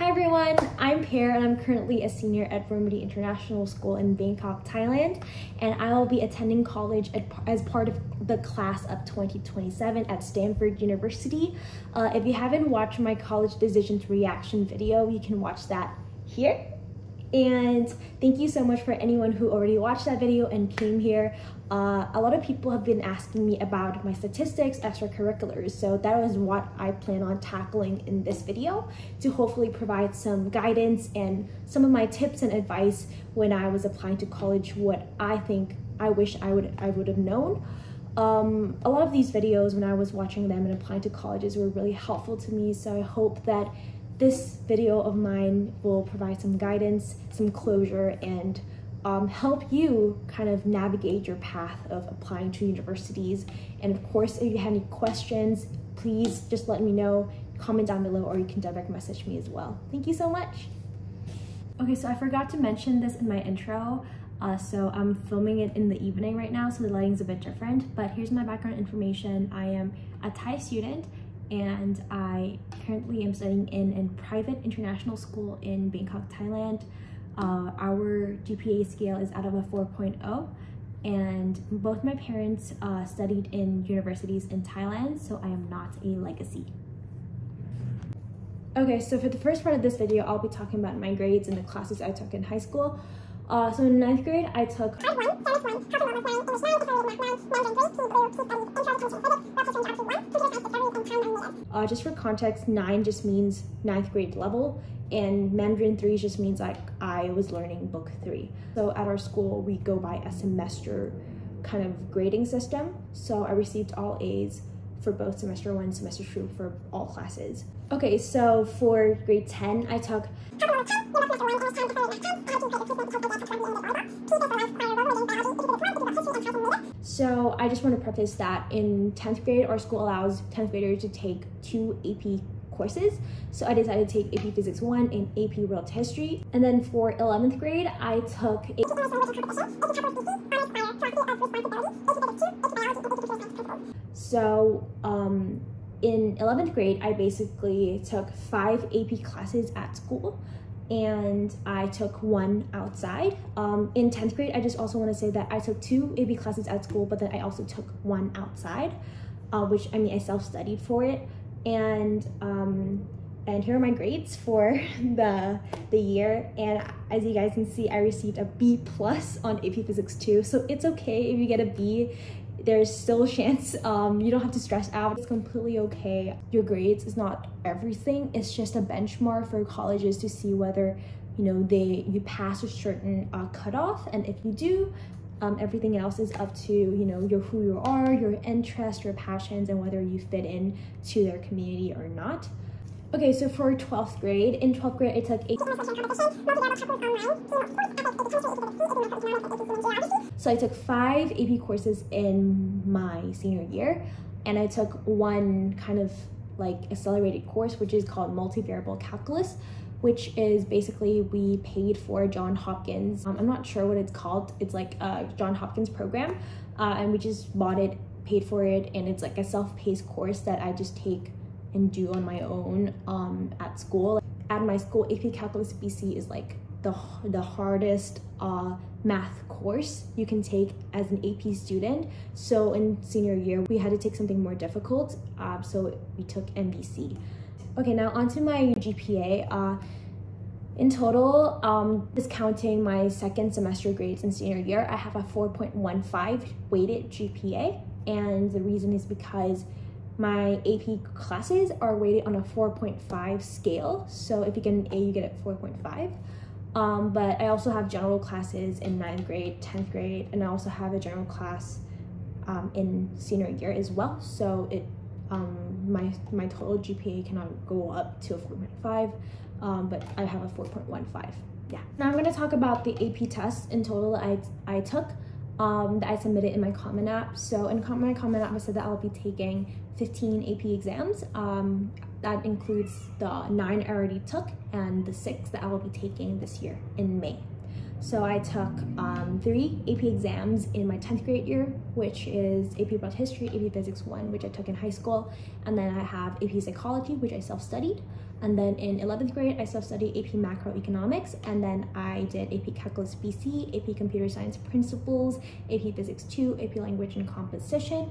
Hi everyone, I'm Pear and I'm currently a senior at Vermity International School in Bangkok, Thailand, and I will be attending college as part of the class of 2027 at Stanford University. Uh, if you haven't watched my college decisions reaction video, you can watch that here. And thank you so much for anyone who already watched that video and came here. Uh, a lot of people have been asking me about my statistics, extracurriculars, so that was what I plan on tackling in this video to hopefully provide some guidance and some of my tips and advice when I was applying to college, what I think I wish I would I would have known. Um, a lot of these videos when I was watching them and applying to colleges were really helpful to me, so I hope that this video of mine will provide some guidance, some closure, and um, help you kind of navigate your path of applying to universities. And of course, if you have any questions, please just let me know, comment down below, or you can direct message me as well. Thank you so much. Okay, so I forgot to mention this in my intro. Uh, so I'm filming it in the evening right now, so the lighting's a bit different, but here's my background information. I am a Thai student and I currently am studying in a private international school in Bangkok, Thailand. Uh, our GPA scale is out of a 4.0 and both my parents uh, studied in universities in Thailand, so I am not a legacy. Okay, so for the first part of this video, I'll be talking about my grades and the classes I took in high school. Uh, so in ninth grade, I took uh, just for context, nine just means ninth grade level, and Mandarin three just means like I was learning book three. So at our school, we go by a semester kind of grading system. So I received all A's for both semester one, semester two for all classes. Okay, so for grade 10, I took so I just want to preface that in 10th grade, our school allows 10th graders to take two AP courses. So I decided to take AP Physics 1 and AP World History. And then for 11th grade, I took So um, in 11th grade, I basically took five AP classes at school and I took one outside. Um, in 10th grade, I just also want to say that I took two AP classes at school, but then I also took one outside, uh, which I mean, I self-studied for it. And um, and here are my grades for the the year. And as you guys can see, I received a B plus on AP Physics 2. So it's okay if you get a B there's still a chance um, you don't have to stress out. It's completely okay. Your grades is not everything. It's just a benchmark for colleges to see whether you know they you pass a certain uh, cutoff. And if you do um, everything else is up to you know your who you are your interests your passions and whether you fit in to their community or not Okay, so for 12th grade, in 12th grade, I took So I took five AP courses in my senior year, and I took one kind of like accelerated course, which is called multivariable calculus, which is basically we paid for John Hopkins. Um, I'm not sure what it's called. It's like a John Hopkins program, uh, and we just bought it, paid for it, and it's like a self-paced course that I just take and do on my own um, at school. At my school, AP Calculus BC is like the, the hardest uh, math course you can take as an AP student. So in senior year, we had to take something more difficult. Uh, so we took MBC. Okay, now onto my GPA. Uh, in total, um, discounting my second semester grades in senior year, I have a 4.15 weighted GPA. And the reason is because my AP classes are weighted on a 4.5 scale. So if you get an A, you get a 4.5. Um, but I also have general classes in ninth grade, 10th grade, and I also have a general class um, in senior year as well. So it um, my, my total GPA cannot go up to a 4.5, um, but I have a 4.15. Yeah. Now I'm gonna talk about the AP tests in total I, I took um, that I submitted in my Common App. So in my Common App, I said that I'll be taking 15 AP exams. Um, that includes the nine I already took and the six that I will be taking this year in May. So I took um, three AP exams in my 10th grade year, which is AP World History, AP Physics 1, which I took in high school, and then I have AP Psychology, which I self-studied. And then in 11th grade, I self-studied AP Macroeconomics, and then I did AP Calculus BC, AP Computer Science Principles, AP Physics 2, AP Language and Composition,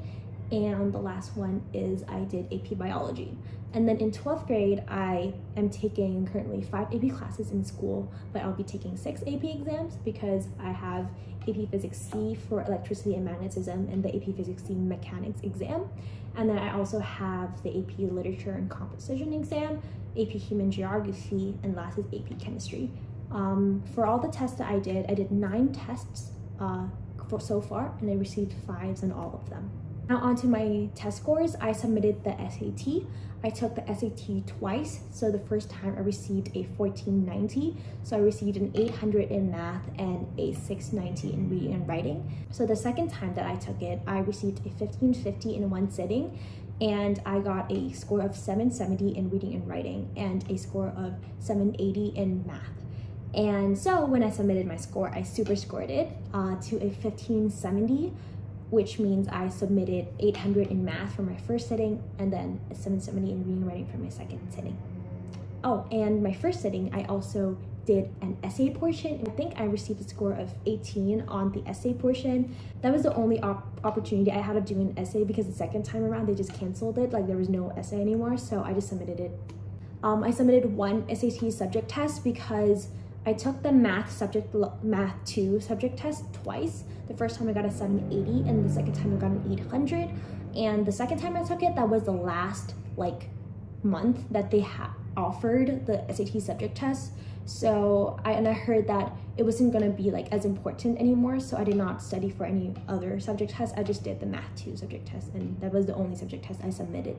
and the last one is I did AP Biology. And then in 12th grade, I am taking currently five AP classes in school, but I'll be taking six AP exams because I have AP Physics C for electricity and magnetism and the AP Physics C mechanics exam. And then I also have the AP Literature and Composition exam, AP Human Geography, and last is AP Chemistry. Um, for all the tests that I did, I did nine tests uh, for so far, and I received fives in all of them. Now onto my test scores, I submitted the SAT. I took the SAT twice. So the first time I received a 1490. So I received an 800 in math and a 690 in reading and writing. So the second time that I took it, I received a 1550 in one sitting and I got a score of 770 in reading and writing and a score of 780 in math. And so when I submitted my score, I super scored it uh, to a 1570 which means I submitted 800 in math for my first sitting and then 770 in reading and writing for my second sitting. Oh, and my first sitting, I also did an essay portion. I think I received a score of 18 on the essay portion. That was the only op opportunity I had of doing an essay because the second time around they just canceled it. Like there was no essay anymore, so I just submitted it. Um, I submitted one SAT subject test because I took the math subject, math 2 subject test twice. The first time I got a 780 and the second time I got an 800. And the second time I took it, that was the last like month that they had offered the SAT subject test. So I and I heard that it wasn't gonna be like as important anymore. So I did not study for any other subject tests. I just did the math two subject test and that was the only subject test I submitted.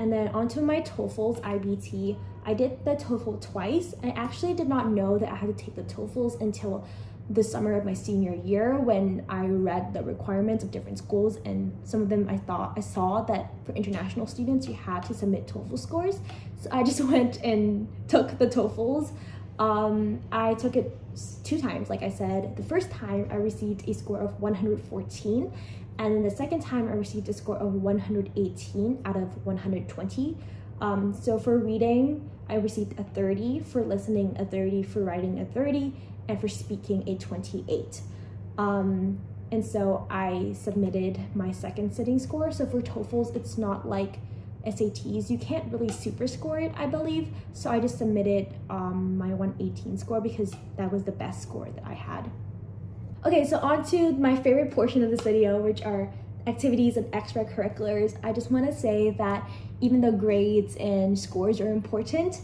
And then onto my TOEFLs IBT. I did the TOEFL twice. I actually did not know that I had to take the TOEFLs until the summer of my senior year when I read the requirements of different schools and some of them I thought I saw that for international students you had to submit TOEFL scores. So I just went and took the TOEFLs. Um, I took it two times, like I said. The first time I received a score of 114 and then the second time I received a score of 118 out of 120. Um, so for reading, I received a 30, for listening a 30, for writing a 30, and for speaking a 28. Um, and so I submitted my second sitting score. So for TOEFLs, it's not like SATs. You can't really super score it, I believe. So I just submitted um, my 118 score because that was the best score that I had. Okay, so on to my favorite portion of this video, which are activities and extracurriculars. I just want to say that even though grades and scores are important,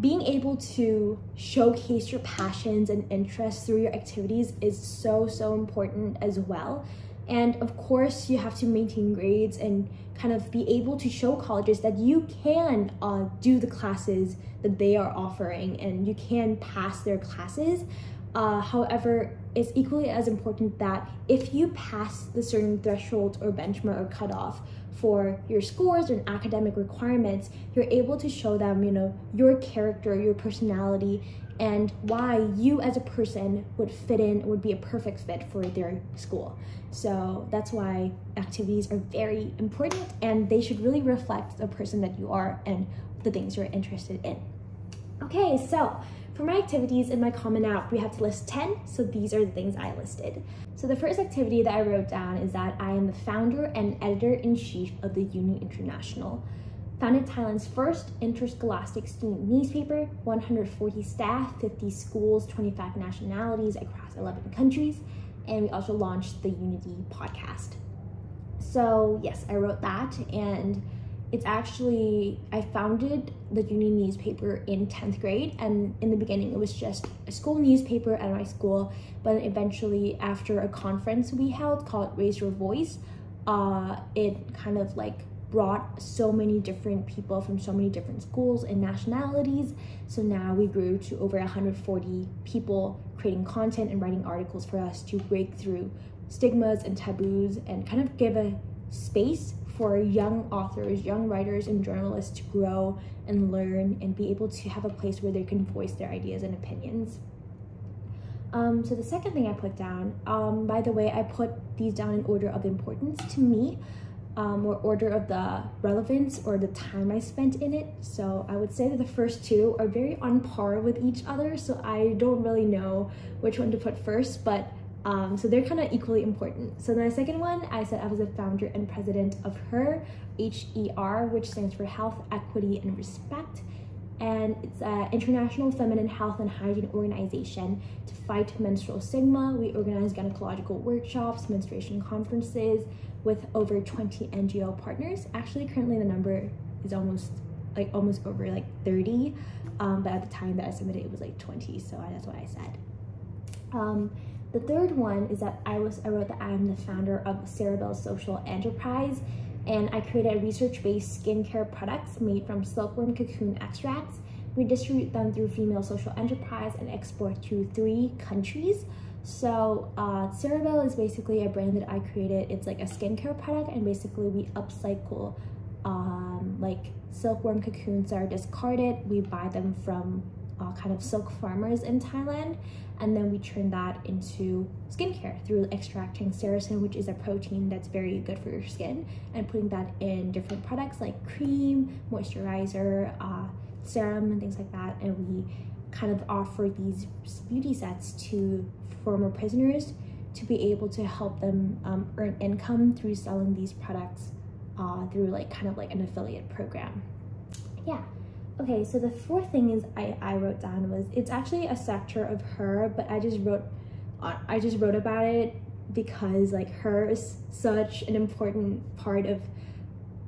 being able to showcase your passions and interests through your activities is so, so important as well. And of course, you have to maintain grades and kind of be able to show colleges that you can uh, do the classes that they are offering and you can pass their classes. Uh, however, it's equally as important that if you pass the certain threshold or benchmark or cutoff for your scores and academic requirements, you're able to show them, you know, your character, your personality, and why you as a person would fit in, would be a perfect fit for their school. So that's why activities are very important and they should really reflect the person that you are and the things you're interested in. Okay, so for my activities in my Common App, we have to list 10, so these are the things I listed. So the first activity that I wrote down is that I am the founder and editor-in-chief of the Uni International. Founded Thailand's first interscholastic student newspaper, 140 staff, 50 schools, 25 nationalities across 11 countries, and we also launched the Unity podcast. So yes, I wrote that and it's actually I founded the uni newspaper in 10th grade and in the beginning it was just a school newspaper at my school. But eventually after a conference we held called Raise Your Voice uh, it kind of like brought so many different people from so many different schools and nationalities. So now we grew to over 140 people creating content and writing articles for us to break through stigmas and taboos and kind of give a space for young authors, young writers, and journalists to grow and learn and be able to have a place where they can voice their ideas and opinions. Um, so the second thing I put down, um, by the way, I put these down in order of importance to me. um, or order of the relevance or the time I spent in it. So I would say that the first two are very on par with each other. So I don't really know which one to put first, but um, so they're kind of equally important. So the second one, I said I was a founder and president of HER, H-E-R, which stands for Health, Equity, and Respect. And it's an international feminine health and hygiene organization to fight menstrual stigma. We organize gynecological workshops, menstruation conferences, with over 20 NGO partners. Actually, currently the number is almost like almost over like 30, um, but at the time that I submitted, it was like 20. So that's what I said. Um, the third one is that I was I wrote that I am the founder of Cerebel Social Enterprise, and I created research-based skincare products made from silkworm cocoon extracts. We distribute them through Female Social Enterprise and export to three countries. So uh, is basically a brand that I created. It's like a skincare product and basically we upcycle um, like silkworm cocoons that are discarded. We buy them from uh, kind of silk farmers in Thailand and then we turn that into skincare through extracting sericin which is a protein that's very good for your skin and putting that in different products like cream, moisturizer, uh, serum and things like that and we kind of offer these beauty sets to former prisoners to be able to help them um, earn income through selling these products uh, through like kind of like an affiliate program. Yeah. Okay, so the fourth thing is I, I wrote down was it's actually a sector of HER, but I just wrote I just wrote about it because like HER is such an important part of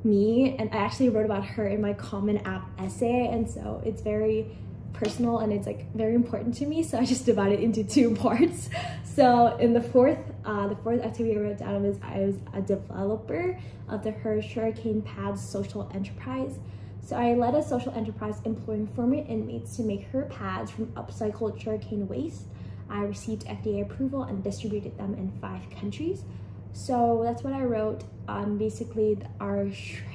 me and I actually wrote about HER in my Common App essay and so it's very personal and it's like very important to me so I just divided it into two parts. So in the fourth uh, the fourth activity I wrote down was I was a developer of the HER Hurricane Pads social enterprise so I led a social enterprise employing former inmates to make HER pads from upcycled sugarcane waste I received FDA approval and distributed them in five countries so that's what I wrote. Um, basically, our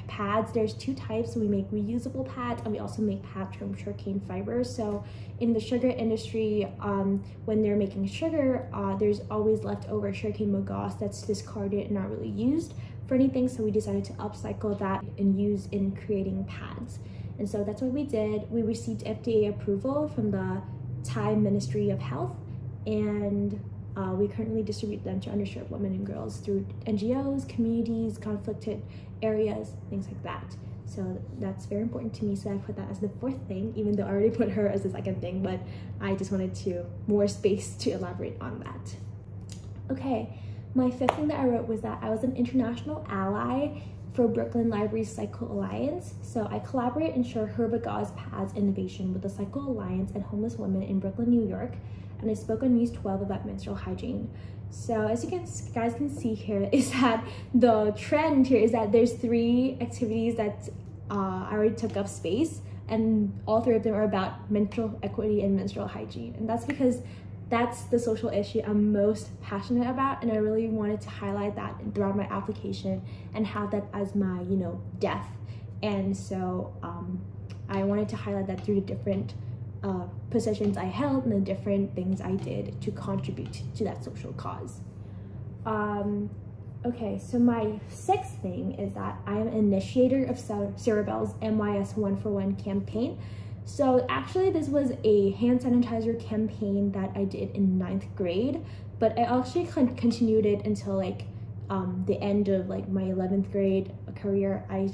pads, there's two types. We make reusable pads and we also make pads from sugarcane fibers. So in the sugar industry, um, when they're making sugar, uh, there's always leftover sugarcane bagasse that's discarded and not really used for anything. So we decided to upcycle that and use in creating pads. And so that's what we did. We received FDA approval from the Thai Ministry of Health and uh, we currently distribute them to underserved women and girls through NGOs, communities, conflicted areas, things like that. So that's very important to me. So I put that as the fourth thing, even though I already put HER as the second thing, but I just wanted to more space to elaborate on that. Okay, my fifth thing that I wrote was that I was an international ally for Brooklyn Library Cycle Alliance. So I collaborate and share HER Bagasse Pads innovation with the Cycle Alliance and homeless women in Brooklyn, New York and I spoke on News 12 about menstrual hygiene. So as you guys, guys can see here is that the trend here is that there's three activities that uh, I already took up space and all three of them are about menstrual equity and menstrual hygiene. And that's because that's the social issue I'm most passionate about and I really wanted to highlight that throughout my application and have that as my, you know, death. And so um, I wanted to highlight that through the different uh, positions I held and the different things I did to contribute to that social cause. Um, okay, so my sixth thing is that I am an initiator of Cerebel's MYS One for One campaign. So actually this was a hand sanitizer campaign that I did in ninth grade, but I actually con continued it until like um, the end of like my 11th grade career. I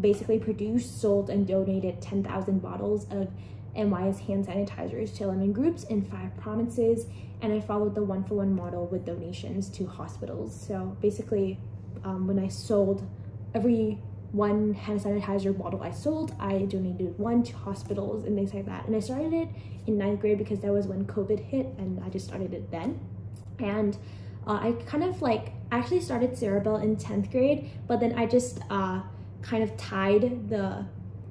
basically produced, sold, and donated 10,000 bottles of MYS hand sanitizers to 11 groups in five provinces, and I followed the one for one model with donations to hospitals. So basically, um, when I sold every one hand sanitizer bottle I sold, I donated one to hospitals and things like that. And I started it in ninth grade because that was when COVID hit, and I just started it then. And uh, I kind of like actually started Cerebel in 10th grade, but then I just uh, kind of tied the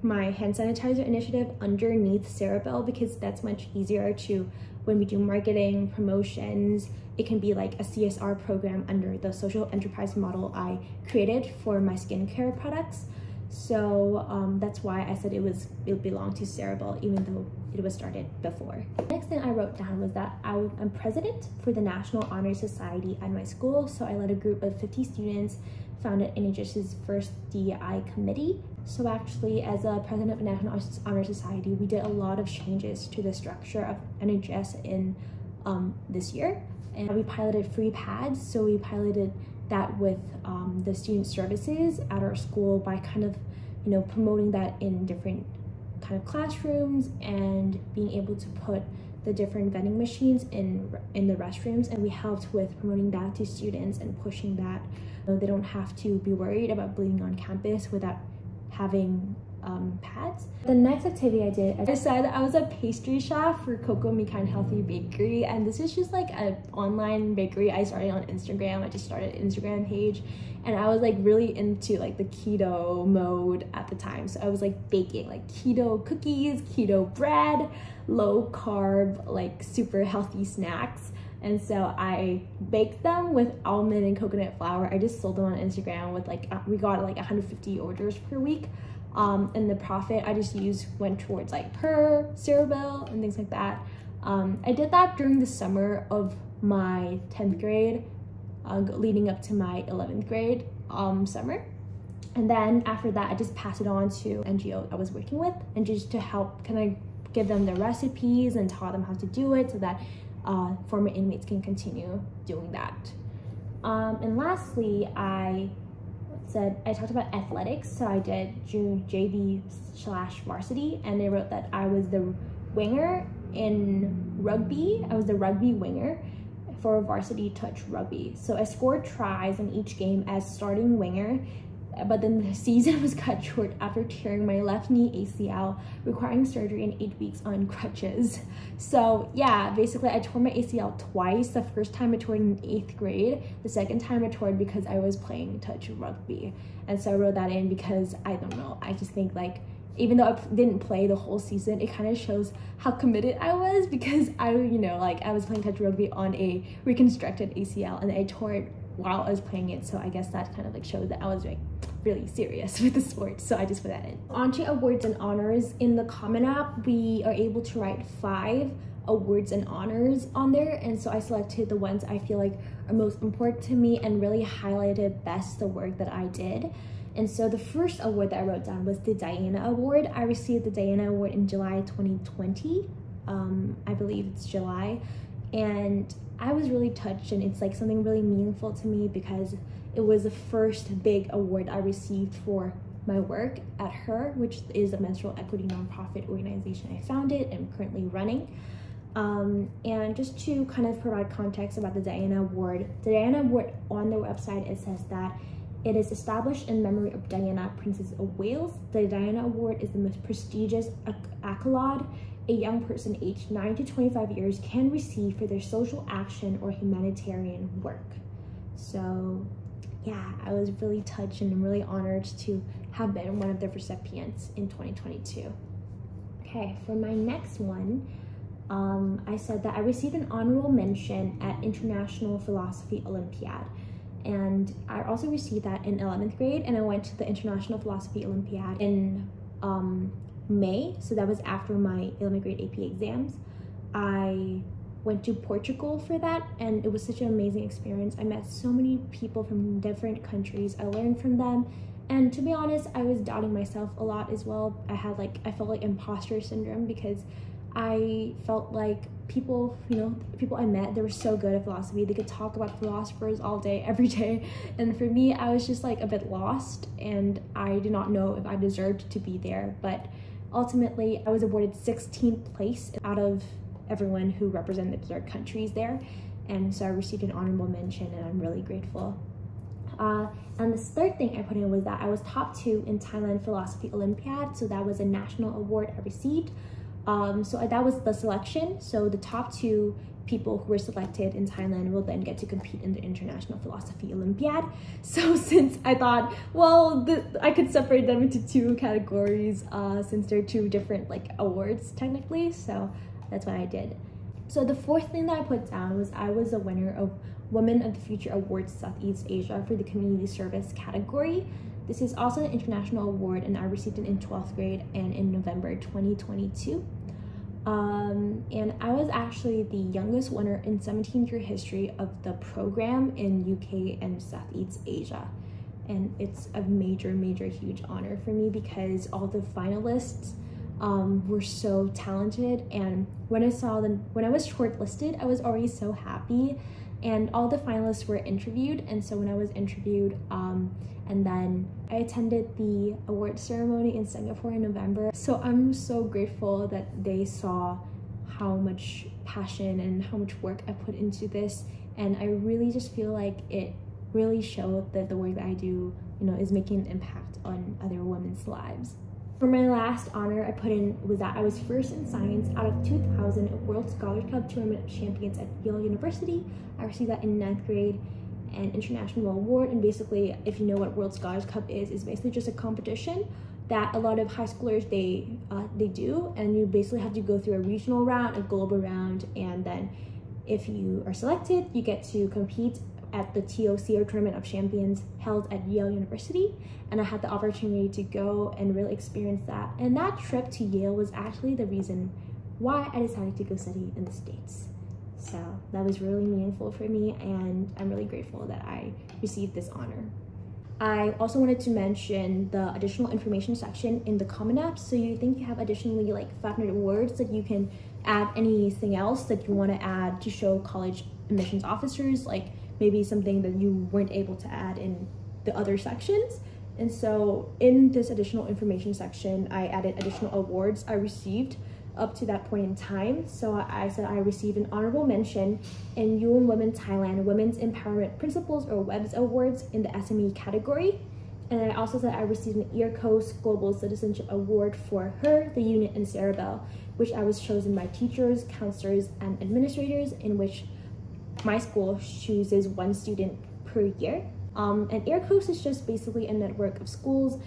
my hand sanitizer initiative underneath Cerebel because that's much easier to when we do marketing, promotions, it can be like a CSR program under the social enterprise model I created for my skincare products. So um, that's why I said it was it belonged to Cerebel, even though it was started before. The next thing I wrote down was that I am president for the National Honor Society at my school. So I led a group of 50 students, founded NHS's first DEI committee. So actually, as a president of National Honor Society, we did a lot of changes to the structure of NHS in um, this year. And we piloted free pads. So we piloted that with um, the student services at our school by kind of, you know, promoting that in different kind of classrooms and being able to put the different vending machines in in the restrooms and we helped with promoting that to students and pushing that so they don't have to be worried about bleeding on campus without having um, pads. The next activity I did, I said I was a pastry chef for Coco Mikan Healthy Bakery and this is just like an online bakery I started on Instagram. I just started an Instagram page and I was like really into like the keto mode at the time. So I was like baking like keto cookies, keto bread, low carb, like super healthy snacks. And so I baked them with almond and coconut flour. I just sold them on Instagram with like, we got like 150 orders per week um, and the profit I just used went towards like her, Cerebel, and things like that. Um, I did that during the summer of my 10th grade, uh, leading up to my 11th grade um, summer. And then after that, I just passed it on to NGO I was working with and just to help kind of give them the recipes and taught them how to do it so that uh, former inmates can continue doing that. Um, and lastly, I said I talked about athletics, so I did June JV slash varsity, and they wrote that I was the winger in rugby. I was the rugby winger for varsity touch rugby. So I scored tries in each game as starting winger but then the season was cut short after tearing my left knee ACL, requiring surgery in eight weeks on crutches. So yeah, basically I tore my ACL twice. The first time I tore in eighth grade, the second time I tore because I was playing touch rugby. And so I wrote that in because I don't know, I just think like, even though I didn't play the whole season, it kind of shows how committed I was because I, you know, like I was playing touch rugby on a reconstructed ACL and I tore it while I was playing it. So I guess that kind of like shows that I was like really serious with the sport. So I just put that in. Onto awards and honors. In the Common App, we are able to write five awards and honors on there. And so I selected the ones I feel like are most important to me and really highlighted best the work that I did. And so the first award that I wrote down was the Diana Award. I received the Diana Award in July 2020. Um, I believe it's July. And I was really touched and it's like something really meaningful to me because it was the first big award I received for my work at HER, which is a menstrual equity nonprofit organization I founded and currently running. Um, and just to kind of provide context about the Diana Award, the Diana Award on their website, it says that it is established in memory of Diana, Princess of Wales. The Diana Award is the most prestigious accolade a young person aged 9 to 25 years can receive for their social action or humanitarian work. So yeah, I was really touched and really honored to have been one of the recipients in 2022. Okay, for my next one, um, I said that I received an honorable mention at International Philosophy Olympiad. And I also received that in 11th grade, and I went to the International Philosophy Olympiad in um, May, so that was after my 11th grade AP exams. I went to Portugal for that and it was such an amazing experience. I met so many people from different countries. I learned from them and to be honest, I was doubting myself a lot as well. I had like I felt like imposter syndrome because I felt like people, you know, people I met, they were so good at philosophy. They could talk about philosophers all day, every day. And for me, I was just like a bit lost and I did not know if I deserved to be there. But ultimately, I was awarded 16th place out of everyone who represented their countries there. And so I received an honorable mention and I'm really grateful. Uh, and the third thing I put in was that I was top two in Thailand Philosophy Olympiad. So that was a national award I received. Um, so that was the selection. So the top two people who were selected in Thailand will then get to compete in the International Philosophy Olympiad. So since I thought, well, the, I could separate them into two categories uh, since they're two different like awards technically. So that's what I did. So the fourth thing that I put down was I was a winner of Women of the Future Awards Southeast Asia for the Community Service category. This is also an international award, and I received it in 12th grade and in November 2022. Um, and I was actually the youngest winner in 17 year history of the program in UK and Southeast Asia. And it's a major, major, huge honor for me because all the finalists um, were so talented. And when I saw them, when I was shortlisted, I was already so happy. And all the finalists were interviewed. And so when I was interviewed, um, and then I attended the award ceremony in Singapore in November. So I'm so grateful that they saw how much passion and how much work I put into this. And I really just feel like it really showed that the work that I do, you know, is making an impact on other women's lives. For my last honor I put in was that I was first in science out of 2000 World Scholars Cup Tournament Champions at Yale University. I received that in ninth grade an international award and basically if you know what World Scholars Cup is, is basically just a competition that a lot of high schoolers they uh, they do and you basically have to go through a regional round, a global round and then if you are selected you get to compete at the TOC or Tournament of Champions held at Yale University, and I had the opportunity to go and really experience that. And that trip to Yale was actually the reason why I decided to go study in the States. So that was really meaningful for me, and I'm really grateful that I received this honor. I also wanted to mention the additional information section in the Common App. So you think you have additionally like 500 words that you can add anything else that you want to add to show college admissions officers, like maybe something that you weren't able to add in the other sections. And so in this additional information section, I added additional awards I received up to that point in time. So I said I received an honorable mention in UN Women Thailand Women's Empowerment Principles or WEPs Awards in the SME category. And I also said I received an EARCOS Global Citizenship Award for her, the unit, and Cerebel, which I was chosen by teachers, counselors, and administrators, in which my school chooses one student per year. Um, and EARCOS is just basically a network of schools,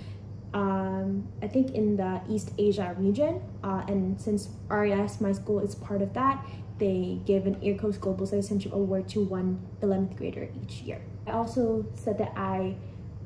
um, I think in the East Asia region. Uh, and since RES, my school, is part of that, they give an EARCOS Global Citizenship Award to one 11th grader each year. I also said that I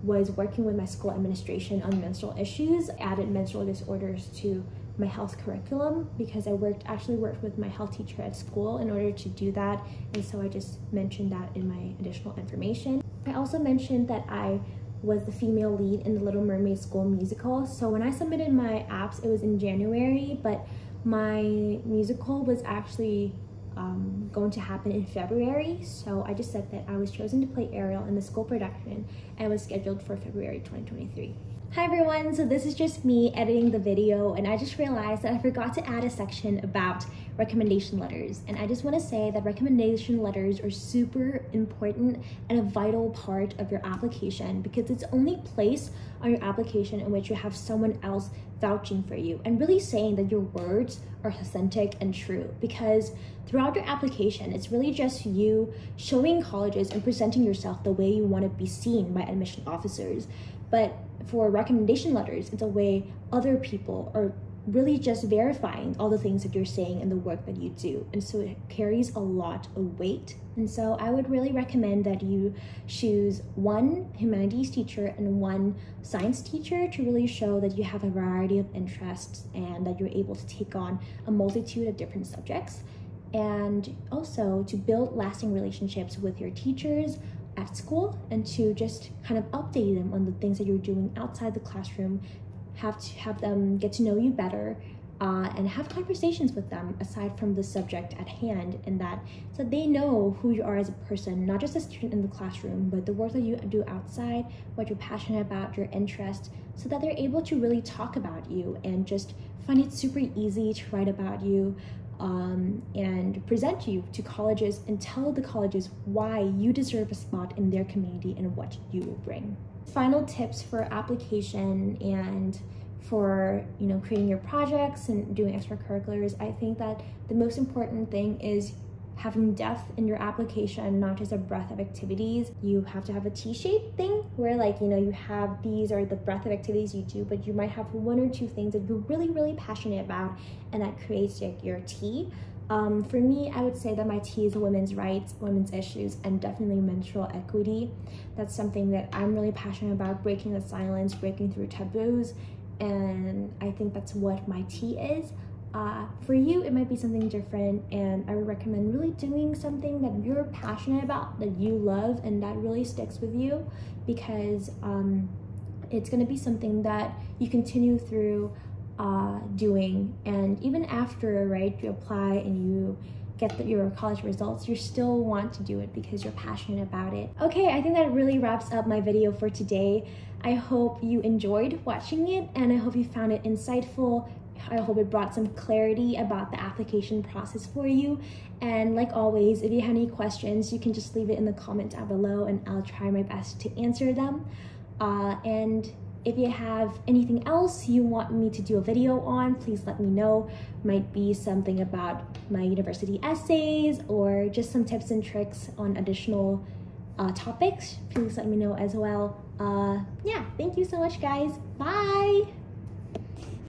was working with my school administration on menstrual issues, added menstrual disorders to my health curriculum because I worked actually worked with my health teacher at school in order to do that and so I just mentioned that in my additional information. I also mentioned that I was the female lead in the Little Mermaid School musical. So when I submitted my apps, it was in January, but my musical was actually um, going to happen in February. So I just said that I was chosen to play Ariel in the school production and was scheduled for February 2023. Hi everyone, so this is just me editing the video and I just realized that I forgot to add a section about recommendation letters. And I just want to say that recommendation letters are super important and a vital part of your application because it's the only place on your application in which you have someone else vouching for you and really saying that your words are authentic and true because throughout your application it's really just you showing colleges and presenting yourself the way you want to be seen by admission officers but for recommendation letters, it's a way other people are really just verifying all the things that you're saying and the work that you do. And so it carries a lot of weight. And so I would really recommend that you choose one humanities teacher and one science teacher to really show that you have a variety of interests and that you're able to take on a multitude of different subjects. And also to build lasting relationships with your teachers, at school and to just kind of update them on the things that you're doing outside the classroom have to have them get to know you better uh, and have conversations with them aside from the subject at hand and that so they know who you are as a person not just a student in the classroom but the work that you do outside what you're passionate about your interest so that they're able to really talk about you and just find it super easy to write about you um, and present you to colleges and tell the colleges why you deserve a spot in their community and what you will bring. Final tips for application and for you know creating your projects and doing extracurriculars, I think that the most important thing is having depth in your application, not just a breadth of activities. You have to have a T-shaped thing where like, you know, you have these are the breadth of activities you do, but you might have one or two things that you're really, really passionate about and that creates like your T. Um, for me, I would say that my T is women's rights, women's issues, and definitely menstrual equity. That's something that I'm really passionate about, breaking the silence, breaking through taboos, and I think that's what my T is. Uh, for you, it might be something different, and I would recommend really doing something that you're passionate about, that you love, and that really sticks with you because um, it's going to be something that you continue through uh, doing. And even after, right, you apply and you get the, your college results, you still want to do it because you're passionate about it. Okay, I think that really wraps up my video for today. I hope you enjoyed watching it and I hope you found it insightful. I hope it brought some clarity about the application process for you. And like always, if you have any questions, you can just leave it in the comment down below and I'll try my best to answer them. Uh, and if you have anything else you want me to do a video on, please let me know. Might be something about my university essays or just some tips and tricks on additional uh, topics. Please let me know as well. Uh, yeah, thank you so much, guys. Bye.